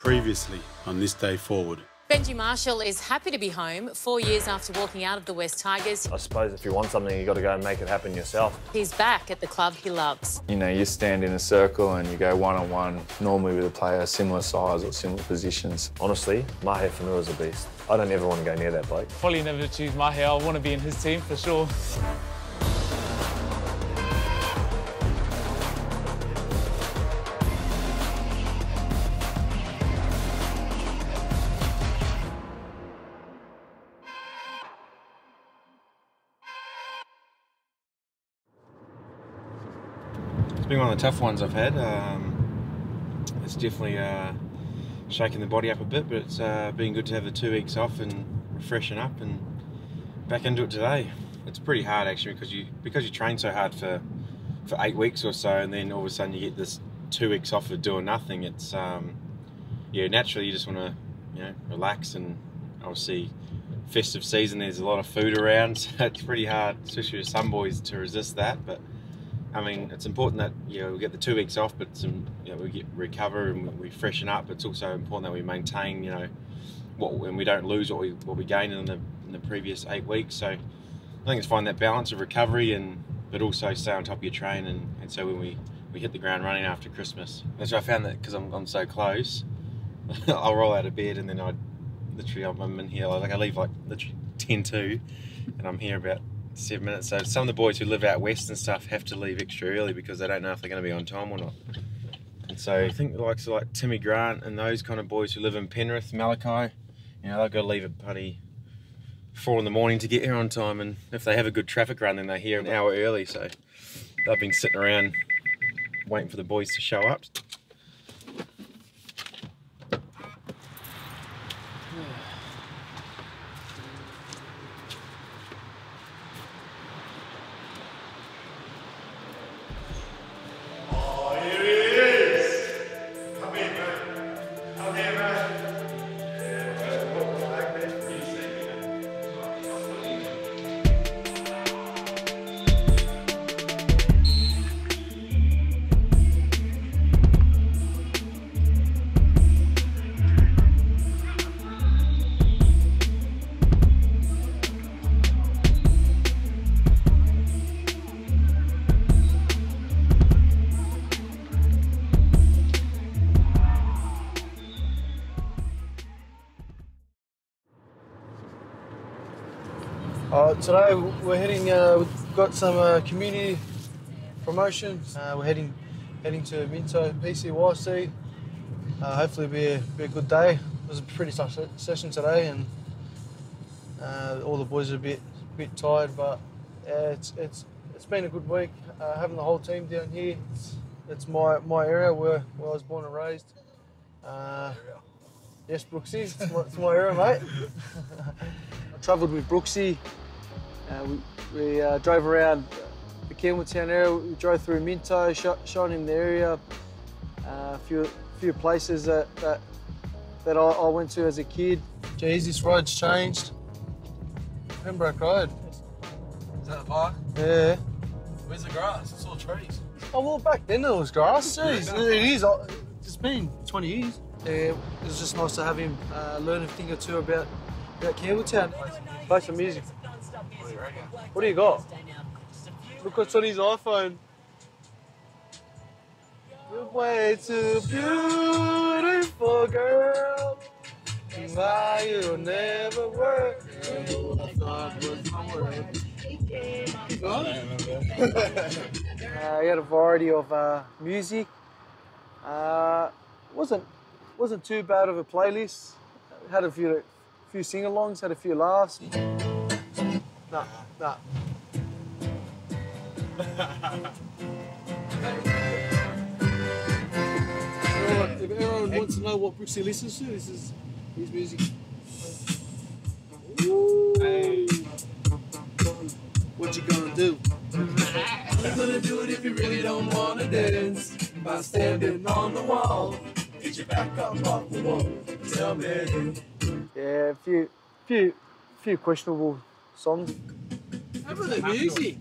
Previously on This Day Forward. Benji Marshall is happy to be home four years after walking out of the West Tigers. I suppose if you want something, you've got to go and make it happen yourself. He's back at the club he loves. You know, you stand in a circle and you go one-on-one, normally with a player similar size or similar positions. Honestly, Mahe Fonua is a beast. I don't ever want to go near that bloke. Probably never choose Mahe. I want to be in his team for sure. Been one of the tough ones I've had. Um, it's definitely uh, shaking the body up a bit, but it's uh, been good to have the two weeks off and freshen up and back into it today. It's pretty hard actually because you because you train so hard for for eight weeks or so, and then all of a sudden you get this two weeks off of doing nothing. It's um, yeah, naturally you just want to you know relax and obviously festive season. There's a lot of food around, so it's pretty hard, especially with some boys, to resist that. But I mean, it's important that you know we get the two weeks off, but some you know we get recover and we freshen up. It's also important that we maintain you know what and we don't lose what we what we gained in the in the previous eight weeks. So I think it's find that balance of recovery and but also stay on top of your train and, and so when we we hit the ground running after Christmas. That's why I found that because I'm, I'm so close, I'll roll out of bed and then I literally I'm in here like I leave like literally 10 to and I'm here about seven minutes. So some of the boys who live out west and stuff have to leave extra early because they don't know if they're going to be on time or not. And so I think the likes of like Timmy Grant and those kind of boys who live in Penrith, Malachi, you know, they've got to leave at bloody four in the morning to get here on time. And if they have a good traffic run, then they're here an hour early. So they've been sitting around waiting for the boys to show up. Today we're heading. Uh, we've got some uh, community promotions. Uh, we're heading heading to Minto PCYC. Uh, hopefully, be a, be a good day. It was a pretty tough se- session today, and uh, all the boys are a bit bit tired. But it's it's it's been a good week. Uh, having the whole team down here. It's, it's my my area where, where I was born and raised. Yes, Brooksy, it's my, it's my area, mate. I travelled with Brooksy. Uh, we we uh, drove around the Campbelltown area. We drove through Minto, sh- showing him the area. Uh, a few few places that that, that I, I went to as a kid. Geez, this road's changed. Pembroke Road. Is that the park? Yeah. Where's the grass? It's all trees. Oh well, back then there was grass. Jeez, it is. uh, It's been 20 years. Yeah, it was just nice to have him uh, learn a thing or two about about Campbelltown. Play some music. What do you got? Look what's on his iPhone. You're way too beautiful, girl. Why you never were. I uh, had a variety of uh, music. Uh, wasn't wasn't too bad of a playlist. Had a few few sing-alongs, had a few laughs. Nah, nah. Everyone- if everyone wants to know what Brooksy listens to, this is his music. Ooh. What you gonna do? You're gonna do it if you really don't wanna dance. By standing on the wall. Get your back up off the wall. Tell me. Yeah, a few, few, few questionable songs. How the music?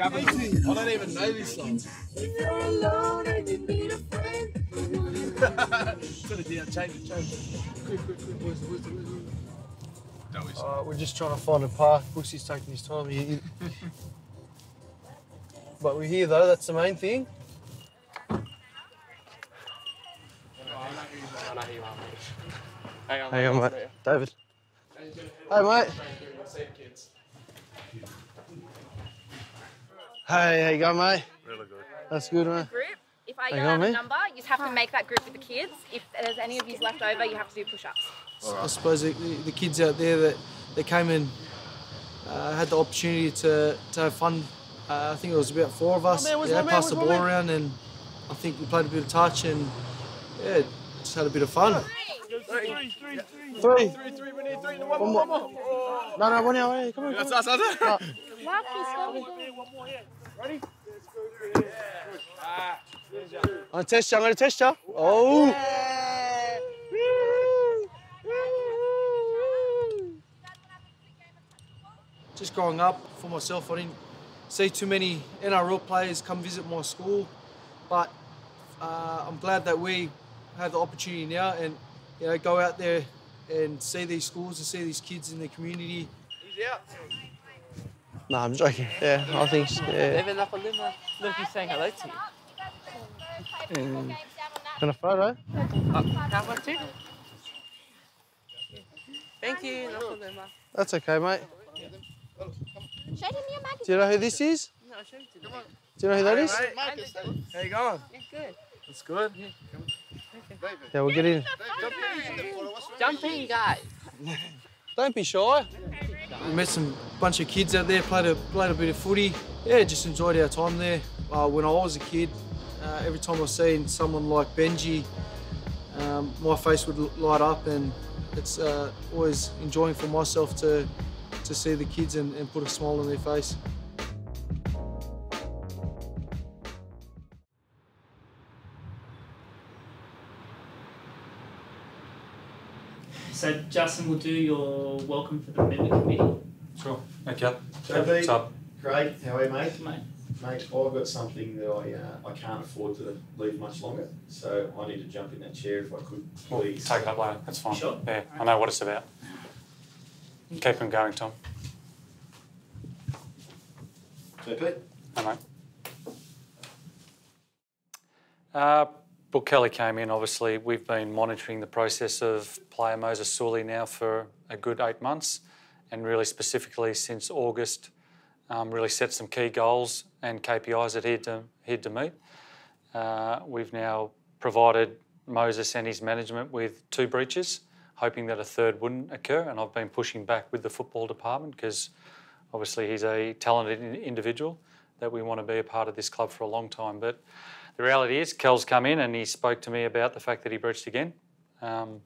I don't even know this song. If you're alone and you need a friend, Put it down, change it, change it. Quick, quick, quick, where's it, where's it, where's it? Uh, we're just trying to find a park. Brooksy's taking his time. He- he- but we're here though, that's the main thing. Hang on, mate. David. Hey, mate. Hey, how you going, mate? Really good. That's good, mate. group. If I Hang yell on, out mate. a number, you just have to make that group with the kids. If there's any of you left over, you have to do push-ups. I suppose the, the, the kids out there that, that came in uh, had the opportunity to, to have fun. Uh, I think it was about four of us. Oh, man, yeah, my passed the ball man? around, and I think we played a bit of touch and yeah, just had a bit of fun. Three, three, three. Three. Three, three, we need three. One One more, more. one more. No, no, one out. Hey, come on. That's come us, on. that's us. No. Ready? I'm gonna test you. I'm gonna test you. Oh. Just growing up for myself, I didn't see too many NRL players come visit my school, but uh, I'm glad that we have the opportunity now and you know go out there and see these schools and see these kids in the community. He's out. No, I'm joking. Yeah, I think yeah. David Lapalima. Look, he's saying hello to you. And Can I photo? How about you? Thank you, Lapalima. That's okay, mate. Show him your magazine. Do you know who this is? No, show him to them. Do you know who that is? How you going? Yeah, good. That's good. Yeah, we'll get in. Jump in, guys. Don't be shy. We met some bunch of kids out there, played a played a bit of footy. Yeah, just enjoyed our time there. Uh, when I was a kid, uh, every time I seen someone like Benji, um, my face would light up, and it's uh, always enjoying for myself to to see the kids and, and put a smile on their face. So Justin will do your welcome for the member committee. Sure. Okay. JB, What's up? Craig, how are you, mate? Mate. Mate, I've got something that I uh, I can't afford to leave much longer, so I need to jump in that chair if I could, We'll please. take it up later. That's fine. Sure. Yeah, I know what it's about. Keep him going, Tom. JP? Hi, mate. Uh, Brooke Kelly came in, obviously. We've been monitoring the process of player Moses Suli now for a good eight months, and really specifically since August, um, really set some key goals and KPIs that he had to, he had to meet. Uh, we've now provided Moses and his management with two breaches, hoping that a third wouldn't occur, and I've been pushing back with the football department because obviously he's a talented individual that we want to be a part of this club for a long time. But the reality is, Kel's come in and he spoke to me about the fact that he breached again. Um,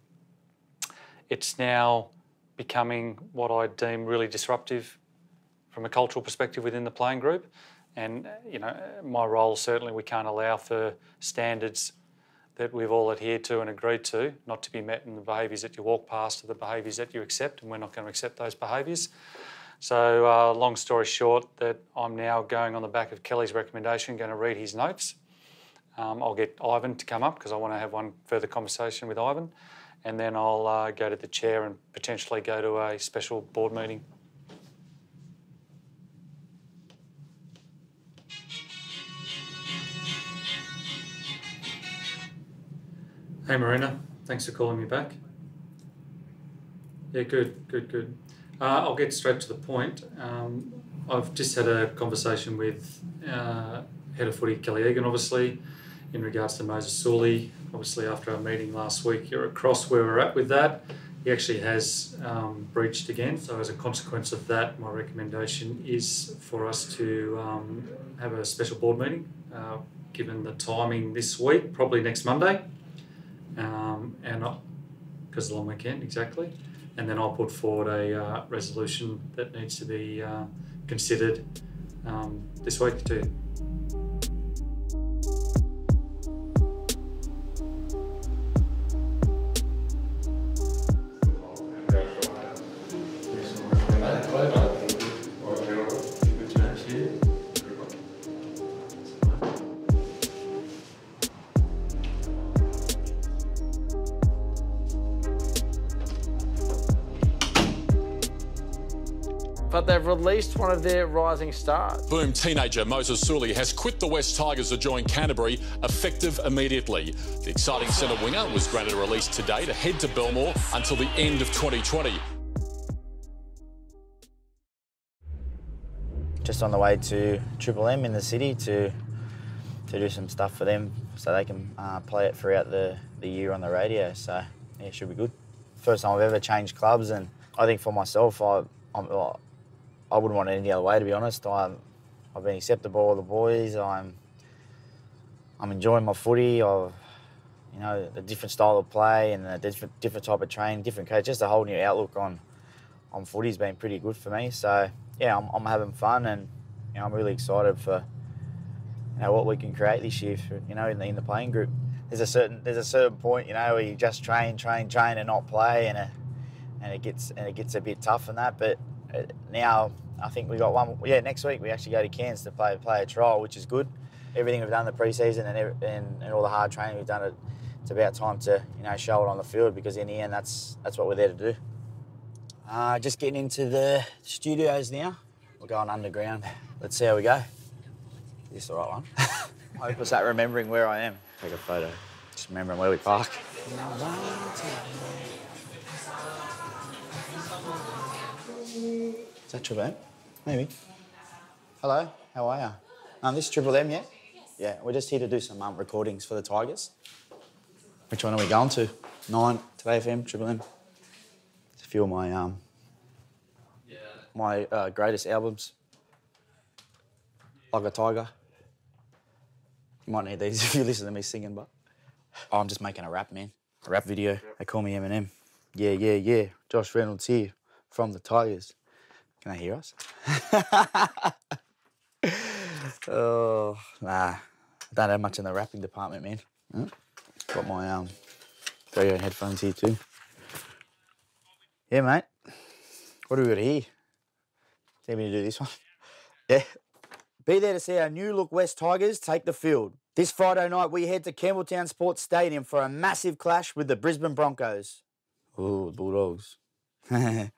it's now becoming what I deem really disruptive from a cultural perspective within the playing group. And, uh, you know, my role certainly we can't allow for standards that we've all adhered to and agreed to not to be met in the behaviours that you walk past or the behaviours that you accept, and we're not going to accept those behaviours. So, uh, long story short, that I'm now going on the back of Kelly's recommendation, going to read his notes. Um, I'll get Ivan to come up because I want to have one further conversation with Ivan, and then I'll uh, go to the chair and potentially go to a special board meeting. Hey Marina, thanks for calling me back. Yeah, good, good, good. Uh, I'll get straight to the point. Um, I've just had a conversation with uh, head of footy Kelly Egan, obviously, in regards to Moses Suli. Obviously, after our meeting last week, you're across where we're at with that. He actually has um, breached again. So, as a consequence of that, my recommendation is for us to um, have a special board meeting, uh, given the timing this week, probably next Monday um, and not because the long weekend, exactly. And then I'll put forward a uh, resolution that needs to be uh, considered um, this week to but they've one of their rising stars. Boom teenager Moses Suli has quit the West Tigers to join Canterbury, effective immediately. The exciting centre winger was granted a release today to head to Belmore until the end of 2020. Just on the way to Triple M in the city to to do some stuff for them so they can uh, play it throughout the, the year on the radio. So, yeah, it should be good. First time I've ever changed clubs, and I think for myself, I, I'm, I wouldn't want it any other way, to be honest. I'm, I've been acceptable with the boys. I'm, I'm enjoying my footy. I've, you know, the different style of play and the different, different type of training, different coach. Just a whole new outlook on, on footy's been pretty good for me. So, yeah, I'm, I'm having fun, and you know, I'm really excited for you know what we can create this year. For, you know, in the, in the playing group, there's a certain there's a certain point, you know, where you just train, train, train, and not play, and it, and it gets and it gets a bit tough and that. But now I think we got one. Yeah, next week we actually go to Cairns to play play a trial, which is good. Everything we've done in the preseason and, and and all the hard training we've done, it, it's about time to you know show it on the field because in the end that's that's what we're there to do. Uh, just getting into the studios now. We're going underground. Let's see how we go. Is this the right one? I hope it's that remembering where I am. Take a photo. Just remembering where we park. Is that Triple M? Maybe. Hello, how are you? Um, this is Triple M, yeah? Yeah, we're just here to do some um, recordings for the Tigers. Which one are we going to? Nine, 2Day FM, Triple M. It's a few of my um, my uh, greatest albums. Like a Tiger. You might need these if you listen to me singing, but oh, I'm just making a rap, man. A rap video. They call me Eminem. Yeah, yeah, yeah. Josh Reynolds here from the Tigers. Can they hear us? oh, nah. I don't have much in the rapping department, man. Got my um, own headphones here too. Yeah, mate. What do we got here? Need me to do this one? Yeah. Be there to see our new look West Tigers take the field. This Friday night, we head to Campbelltown Sports Stadium for a massive clash with the Brisbane Broncos. Ooh, Bulldogs.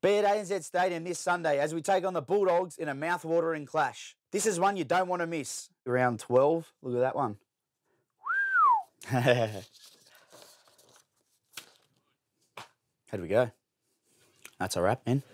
Be at ANZ Stadium this Sunday as we take on the Bulldogs in a mouth-watering clash. This is one you don't want to miss. Round 12, look at that one. How'd we go? That's a wrap, man.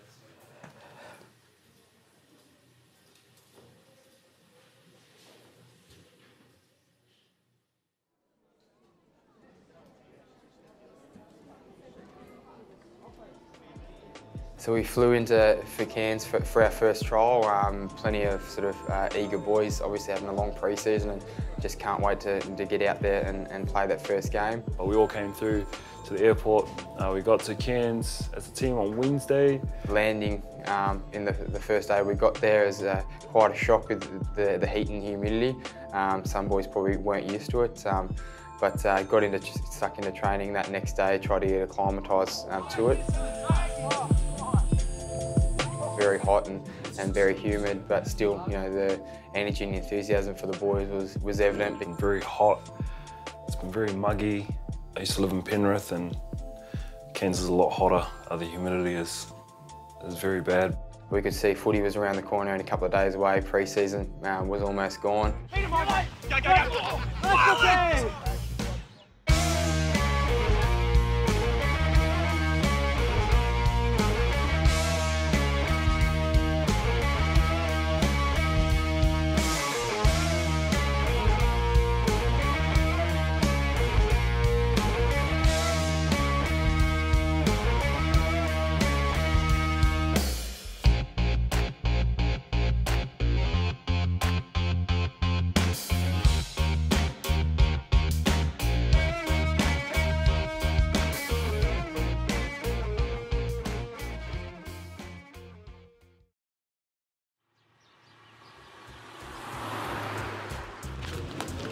So we flew into for Cairns for, for our first trial. Um, plenty of sort of uh, eager boys, obviously having a long pre-season and just can't wait to, to get out there and, and play that first game. But we all came through to the airport. Uh, we got to Cairns as a team on Wednesday. Landing um, in the, the first day we got there is uh, quite a shock with the, the heat and humidity. Um, some boys probably weren't used to it. Um, but uh, got into stuck into training that next day, tried to get acclimatised um, to it very hot and, and very humid, but still, you know, the energy and enthusiasm for the boys was, was evident. It's been very hot. It's been very muggy. I used to live in Penrith and Cairns is a lot hotter. Uh, the humidity is, is very bad. We could see footy was around the corner and a couple of days away. Pre-season um, was almost gone. Go, go, go.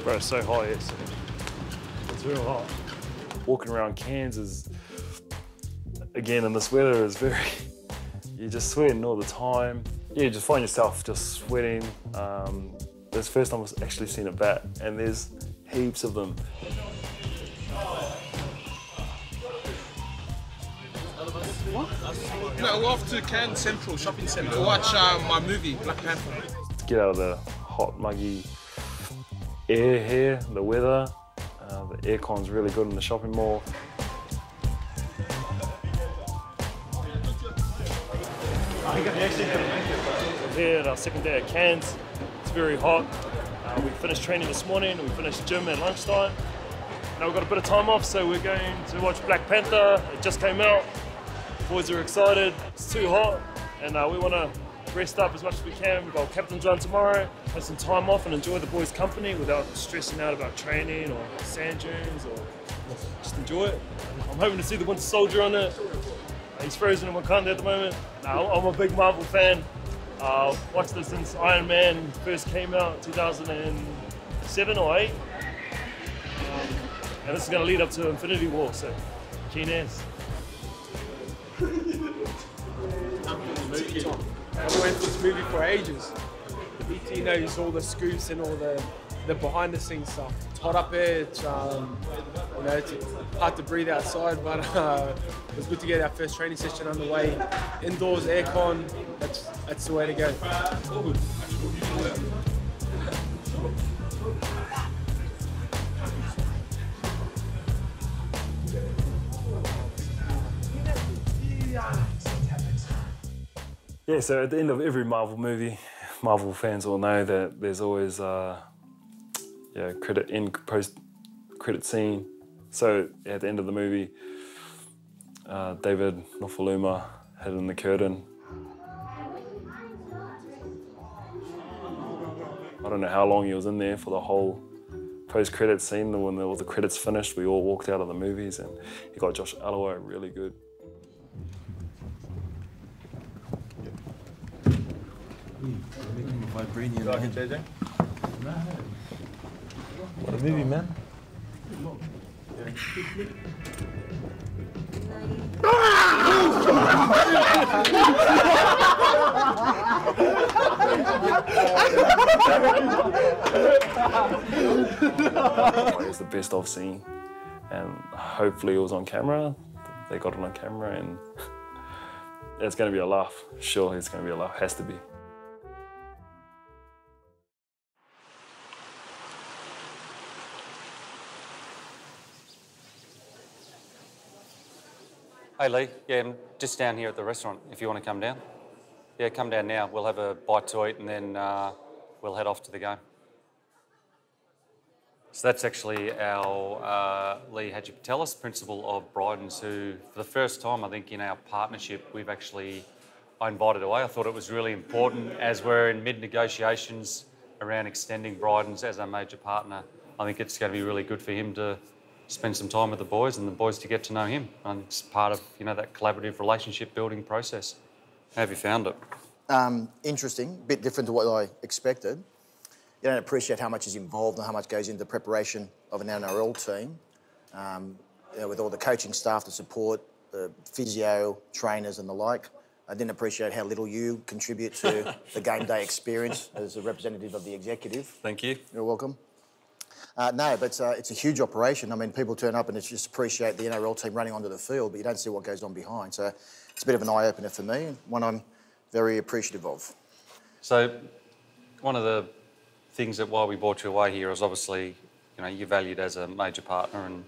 Bro, it's so hot, it's, it's real hot. Walking around Cairns is, again, in this weather is very, you're just sweating all the time. Yeah, you just find yourself just sweating. Um, this first time I've actually seen a bat, and there's heaps of them. What? No, we're off to Cairns Central Shopping Centre to watch um, my movie, Black Panther. Get out of the hot, muggy air here, the weather. Uh, the aircon's really good in the shopping mall. We're here at our second day at Cairns. It's very hot. Uh, we finished training this morning. We finished gym at lunchtime. Now we've got a bit of time off, so we're going to watch Black Panther. It just came out. Boys are excited. It's too hot, and uh, we want to rest up as much as we can. We've got Captain's run tomorrow. Have some time off and enjoy the boys' company without stressing out about training or sand dunes or just enjoy it. I'm hoping to see the Winter Soldier on it. He's frozen in Wakanda at the moment. Now, I'm a big Marvel fan. Uh, watched this since Iron Man first came out, in 2007 or 8. Um, and this is going to lead up to Infinity War, so keen as. I've been waiting for this movie for ages. BT knows all the scoops and all the, the behind the scenes stuff. It's hot up there. It's, um, you know, it's hard to breathe outside, but uh, it was good to get our first training session underway. Indoors, aircon. That's that's the way to go. Yeah, so at the end of every Marvel movie, Marvel fans will know that there's always uh, yeah credit end post credit scene. So at the end of the movie, uh, David Nofoaluma in the curtain. I don't know how long he was in there for the whole post credit scene. When all the credits finished, we all walked out of the movies, and he got Josh Aloiai really good. Vibranium, Like man. JJ? What a movie, man. it was the best I've seen, and hopefully it was on camera. They got it on camera, and it's going to be a laugh. Sure, it's going to be a laugh. Has to be. Hey Lee, yeah, I'm just down here at the restaurant if you want to come down. Yeah, come down now. We'll have a bite to eat and then uh, we'll head off to the game. So that's actually our uh, Lee Hadjipatelis, principal of Bryden's, who, for the first time, I think, in our partnership, we've actually invited away. I thought it was really important as we're in mid negotiations around extending Bryden's as our major partner. I think it's going to be really good for him to spend some time with the boys and the boys to get to know him. And it's part of you know that collaborative relationship building process. How have you found it? Um, interesting, a bit different to what I expected. You don't appreciate how much is involved and how much goes into preparation of an NRL team. Um, you know, with all the coaching staff, the support, the physio, trainers, and the like. I didn't appreciate how little you contribute to the game day experience as a representative of the executive. Thank you. You're welcome. Uh, no, but uh, it's a huge operation. I mean, people turn up and it's just appreciate the NRL team running onto the field, but you don't see what goes on behind. So it's a bit of an eye opener for me, and one I'm very appreciative of. So, one of the things that why we brought you away here is obviously, you know, you're valued as a major partner and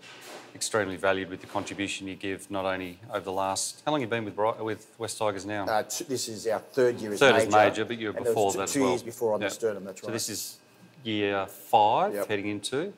extremely valued with the contribution you give, not only over the last. How long have you been with Bri- with West Tigers now? Uh, this is our third year as Third major. as major, but you were before that two well. years before on Yeah. the sternum. That's right. So this is year five Yep. Heading into.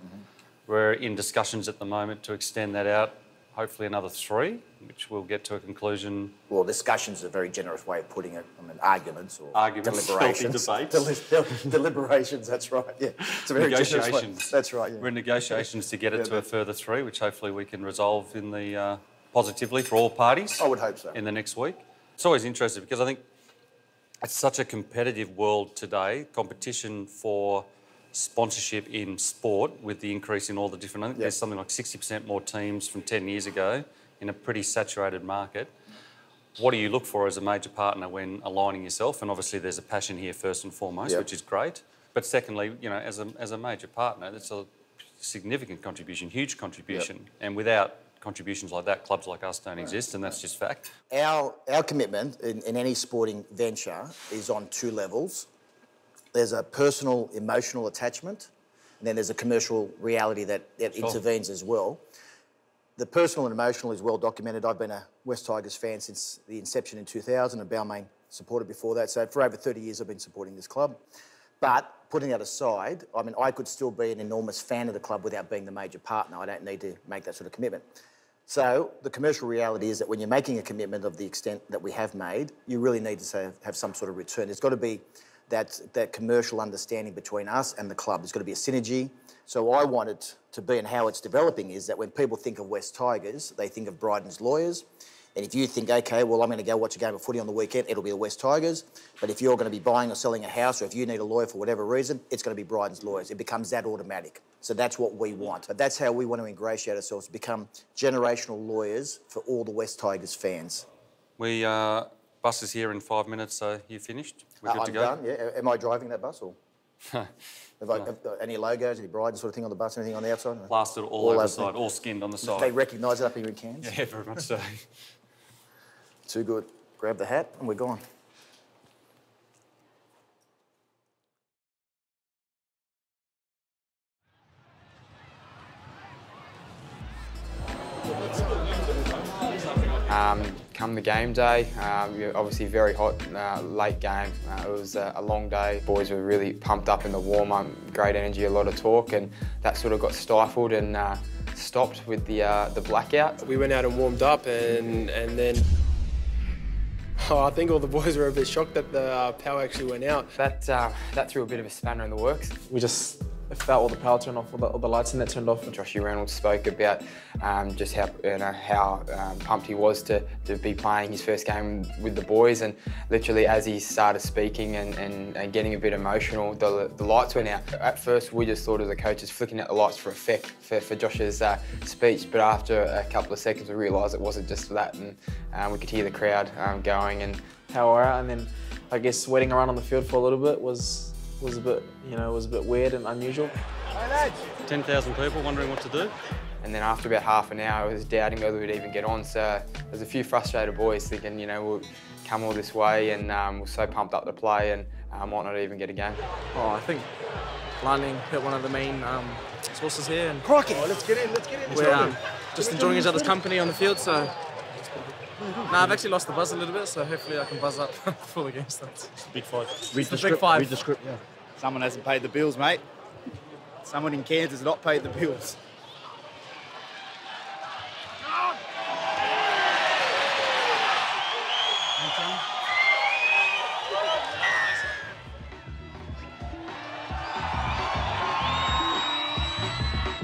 We're in discussions at the moment to extend that out, hopefully another three, which we'll get to a conclusion. Well, discussions is a very generous way of putting it. I mean, arguments or Arguments, deliberations. debates. Deli- deliberations. That's right. Yeah, it's a very generous way. negotiations. That's right. Yeah. We're in negotiations to get it Yeah, to a further three, which hopefully we can resolve in the uh, positively for all parties. I would hope so. In the next week. It's always interesting because I think it's such a competitive world today. Competition for sponsorship in sport with the increase in all the different. I think there's something like 60% more teams from 10 years ago in a pretty saturated market. What do you look for as a major partner when aligning yourself? And obviously, there's a passion here first and foremost, Yep. which is great. But secondly, you know, as a, as a major partner, that's a significant contribution, huge contribution. And without contributions like that, clubs like us don't exist, and that's just fact. Our, our commitment in, in any sporting venture is on two levels. There's a personal, emotional attachment, and then there's a commercial reality that, that Sure. intervenes as well. The personal and emotional is well documented. I've been a West Tigers fan since the inception in 2000 and Balmain supporter before that. So for over 30 years, I've been supporting this club. But putting that aside, I mean, I could still be an enormous fan of the club without being the major partner. I don't need to make that sort of commitment. So the commercial reality is that when you're making a commitment of the extent that we have made, you really need to say, have some sort of return. There's got to be that, that commercial understanding between us and the club. There's got to be a synergy. So I want it to be, and how it's developing is that when people think of West Tigers, they think of Bryden's lawyers. And if you think, okay, well, I'm going to go watch a game of footy on the weekend, it'll be the West Tigers. But if you're going to be buying or selling a house, or if you need a lawyer for whatever reason, it's going to be Bryden's lawyers. It becomes that automatic. So that's what we want. But that's how we want to ingratiate ourselves, become generational lawyers for all the West Tigers fans. We uh, bus is here in five minutes, so you finished. We're Uh, good to go. done. Yeah. Am I driving that bus or? Have I, have, uh, any logos, any Bryden sort of thing on the bus, anything on the outside? Plastered all, over the side, all skinned on the side. They recognise it up here in Cairns? Yeah, very much so. Too good. Grab the hat and we're gone. Come the game day, um, you're obviously very hot, uh, late game. Uh, it was uh, a long day. Boys were really pumped up in the warm up, great energy, a lot of talk, and that sort of got stifled and uh, stopped with the uh, the blackout. We went out and warmed up, and and then oh, I think all the boys were a bit shocked that the uh, power actually went out. That uh, that threw a bit of a spanner in the works. We just felt all the power turn off, all the, all the lights in there turned off. Joshy Reynolds spoke about um, just how you know how um, pumped he was to, to be playing his first game with the boys, and literally as he started speaking and, and, and getting a bit emotional, the, the lights went out. At first, we just thought of the coaches flicking out the lights for effect for, for Josh's uh, speech, but after a couple of seconds, we realised it wasn't just for that, and um, we could hear the crowd um, going and Power out, and then I guess waiting around on the field for a little bit was was a bit, you know, was a bit weird and unusual. 10,000 people wondering what to do. And then after about half an hour, I was doubting whether we'd even get on. So there's a few frustrated boys thinking, you know, we'll come all this way and um, we're so pumped up to play and uh, might not even get a game. Oh, I think Lightning hit one of the main um, sources here. And Crocky, let's get in, let's get in. We're um, just enjoying each other's company on the field, so. Nah, I've actually lost the buzz a little bit, so hopefully I can buzz up before the game starts. Big five. Read the the big five. Read the script. Yeah. Someone hasn't paid the bills, mate. Someone in Kansas has not paid the bills.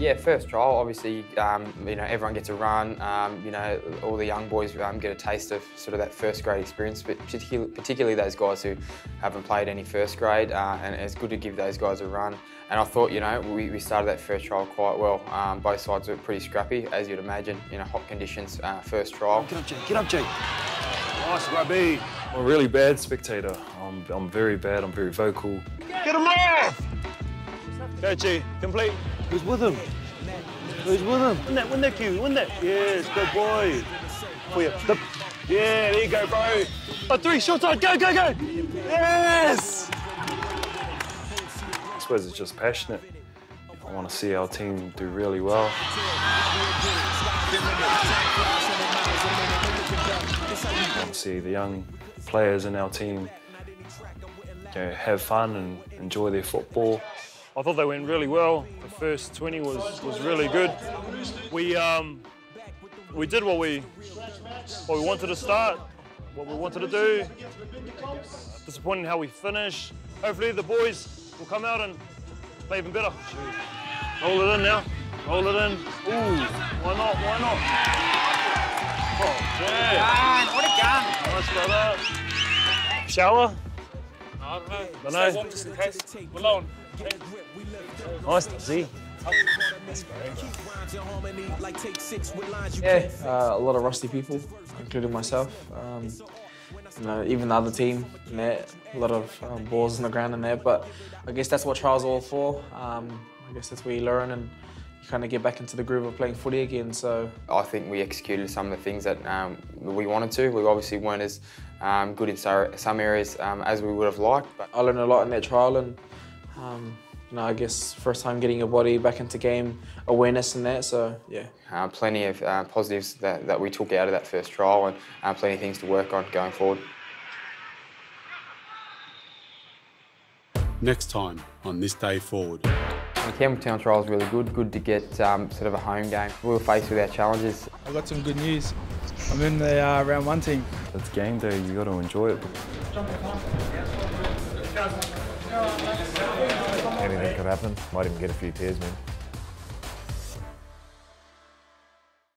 Yeah, first trial, obviously, um, you know, everyone gets a run. Um, you know, all the young boys um, get a taste of sort of that first grade experience, but particularly, particularly those guys who haven't played any first grade, uh, and it's good to give those guys a run. And I thought, you know, we, we started that first trial quite well. Um, both sides were pretty scrappy, as you'd imagine, in a hot conditions uh, first trial. Get up, Jake. Get up, Jake. Nice, Robbie. I'm a really bad spectator. I'm, I'm very bad, I'm very vocal. Get him off! Coachy, complete. Who's with him? Who's with him? Win that, win that, Q, win that. Yes, good boy. You. Stop. Yeah, there you go, bro. Oh, three, short on, go, go, go. Yes! I suppose it's just passionate. I want to see our team do really well. I want to see the young players in our team you know, have fun and enjoy their football. I thought they went really well. The first 20 was, was really good. We um, we did what we what we wanted to start, what we wanted to do. Disappointing how we finished. Hopefully the boys will come out and play even better. Roll it in now. Roll it in. Ooh, why not? Why not? Oh, yeah. What a gun! Nice brother. Shower? I don't know. I Don't know. Stay warm just in case. We're low on. Nice to see. Yeah, uh, a lot of rusty people, including myself. Um, you know, even the other team, in there, a lot of um, balls on the ground in there. But I guess that's what trials are all for. Um, I guess that's where you learn and you kind of get back into the groove of playing footy again. So I think we executed some of the things that um, we wanted to. We obviously weren't as um, good in so- some areas um, as we would have liked, but I learned a lot in that trial and um, you know, I guess first time getting your body back into game awareness and that. So yeah. uh, plenty of uh, positives that, that we took out of that first trial and uh, plenty of things to work on going forward. Next time on This Day Forward. The Campbelltown trial was really good. Good to get um, sort of a home game. We were faced with our challenges. I've got some good news. I'm in the uh, round one team. It's game day, you got to enjoy it. Anything could happen. Might even get a few tears, man.